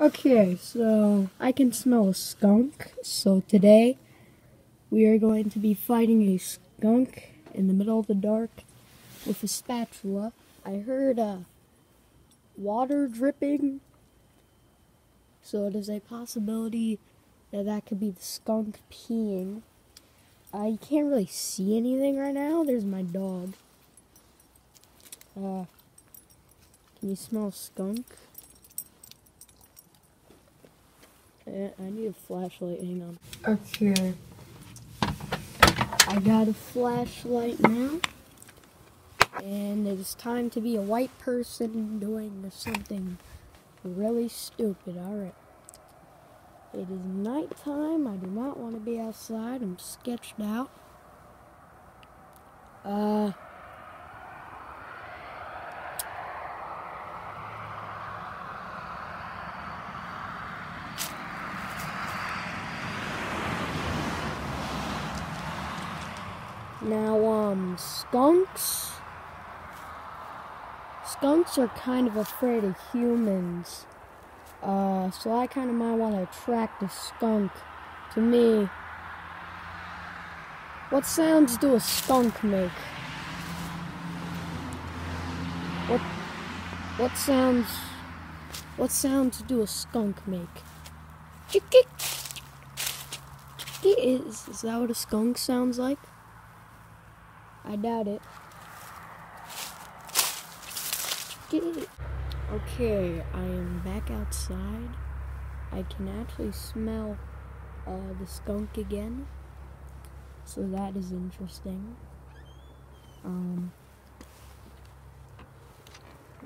Okay, so I can smell a skunk. So today we are going to be fighting a skunk in the middle of the dark with a spatula. I heard uh, water dripping, so it is a possibility that that could be the skunk peeing. Uh, can't really see anything right now. There's my dog. Uh, can you smell skunk? I need a flashlight, hang on. Okay. I got a flashlight now. And it is time to be a white person doing something really stupid. Alright. It is nighttime. I do not want to be outside. I'm sketched out. Uh... Now, um, skunks. Skunks are kind of afraid of humans. Uh, so I kind of might want to attract a skunk to me. What sounds do a skunk make? What, what sounds, what sounds do a skunk make? Is, is that what a skunk sounds like? I doubt it. Get it. Okay, I am back outside. I can actually smell uh, the skunk again. So that is interesting. Um,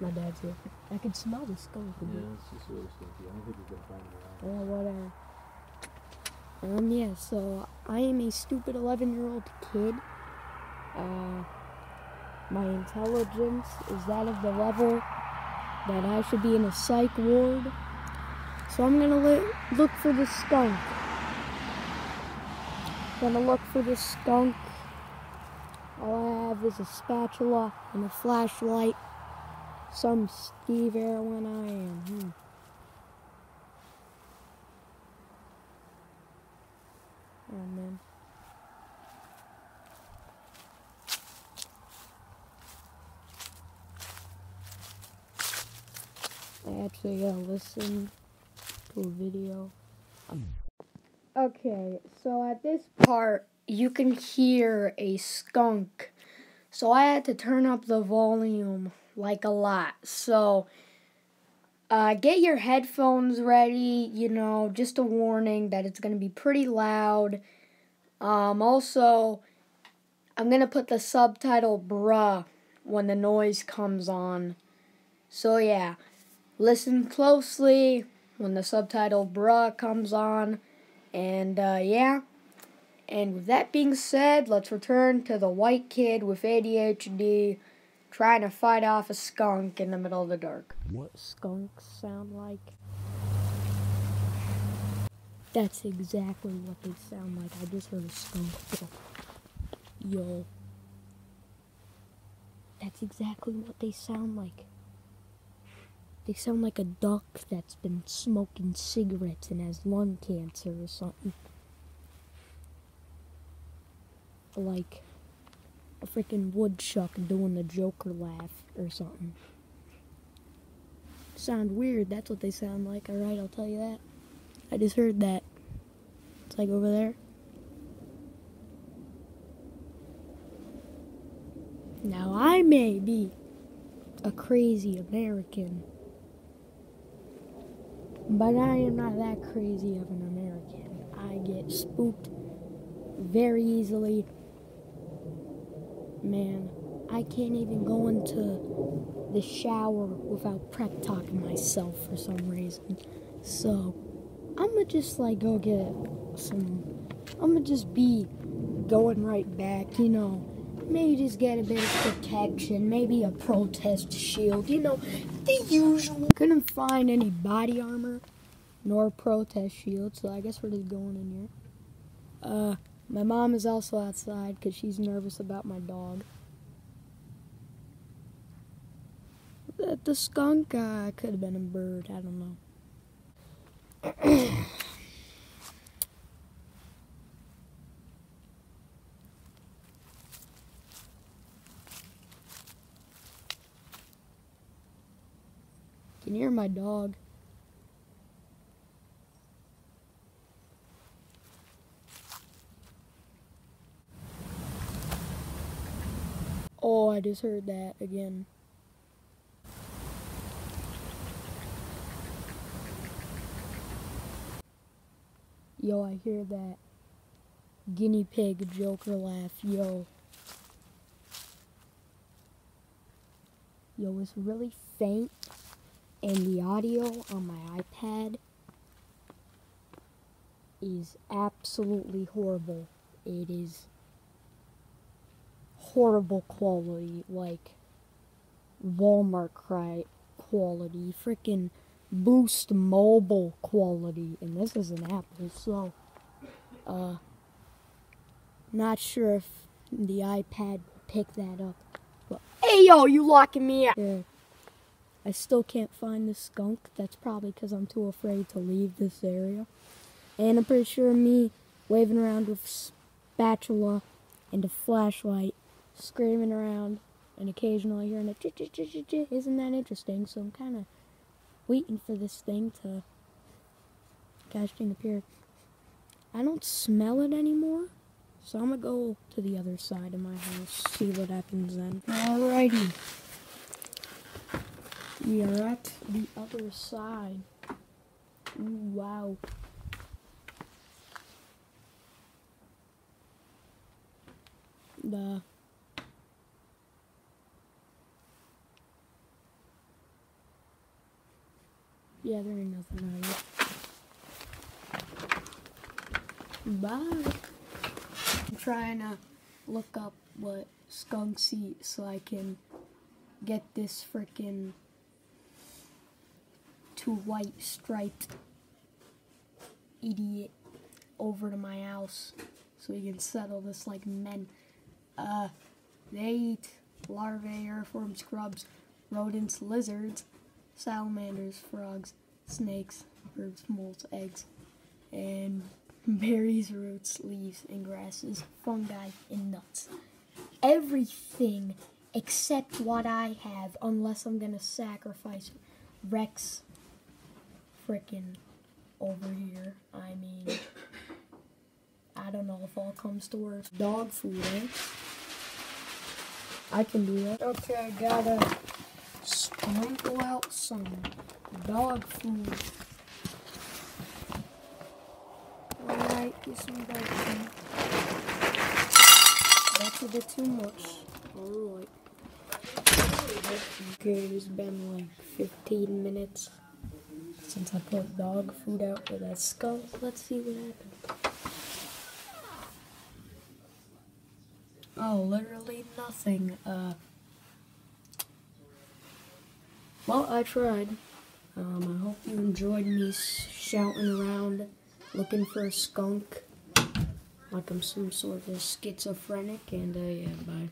my dad's here. I can smell the skunk again. Yeah, it's just really stinky. I don't think you can find it out. Yeah, whatever. Um, yeah, so I am a stupid 11 year old kid uh, my intelligence is that of the level that I should be in a psych ward. So I'm gonna look for the skunk. Gonna look for the skunk. All I have is a spatula and a flashlight. Some Steve Irwin I am. Hmm. Oh man. I actually gotta listen to a video. Okay, so at this part, you can hear a skunk. So I had to turn up the volume like a lot. So uh, get your headphones ready, you know, just a warning that it's going to be pretty loud. Um, also, I'm going to put the subtitle bruh when the noise comes on. So yeah. Listen closely when the subtitle bruh comes on. And uh, yeah. And with that being said, let's return to the white kid with ADHD trying to fight off a skunk in the middle of the dark. What skunks sound like? That's exactly what they sound like. I just heard a skunk. Yo. That's exactly what they sound like. They sound like a duck that's been smoking cigarettes and has lung cancer or something. Like a freaking woodchuck doing the Joker laugh or something. Sound weird, that's what they sound like, alright, I'll tell you that. I just heard that. It's like over there. Now I may be a crazy American but I am not that crazy of an American. I get spooked very easily. Man, I can't even go into the shower without prep talking myself for some reason. So, I'm gonna just like go get some. I'm gonna just be going right back, you know. Maybe just get a bit of protection, maybe a protest shield, you know, the usual. Couldn't find any body armor nor protest shield, so I guess we're just going in here. Uh, my mom is also outside because she's nervous about my dog. The, the skunk uh, could have been a bird, I don't know. hear my dog. Oh, I just heard that again. Yo, I hear that guinea pig joker laugh. Yo. Yo, it's really faint, and the audio on my iPad is absolutely horrible. It is horrible quality, like Walmart cry quality, freaking Boost Mobile quality, and this is an Apple, so uh, not sure if the iPad picked that up. But hey, yo, you locking me out? Yeah. I still can't find the skunk. That's probably because I'm too afraid to leave this area. And I'm pretty sure me waving around with spatula and a flashlight, screaming around, and occasionally hearing a ch ch ch ch isn't that interesting. So I'm kind of waiting for this thing to catch thing appear. I don't smell it anymore. So I'm gonna go to the other side of my house, see what happens then. Alrighty. We are at the other side. Ooh, wow. The Yeah, there ain't nothing out here. Bye. I'm trying to look up what skunks eat so I can get this freaking two white striped idiot over to my house so we can settle this like men. Uh, they eat larvae, earthworms, grubs, rodents, lizards, salamanders, frogs, snakes, birds, moles, eggs, and berries, roots, leaves, and grasses, fungi, and nuts. Everything except what I have, unless I'm gonna sacrifice Rex frickin' over here. I mean, I don't know if all comes to worse. Dog food, eh? I can do that. Okay, I gotta sprinkle out some dog food. Alright, get some dog food. That's a bit too much. Alright. Okay, it's been like 15 minutes since I put dog food out for that skunk. Let's see what happens. Oh, literally nothing. Uh, well, I tried. Um, I hope you enjoyed me shouting around looking for a skunk like I'm some sort of schizophrenic, and uh, yeah, bye.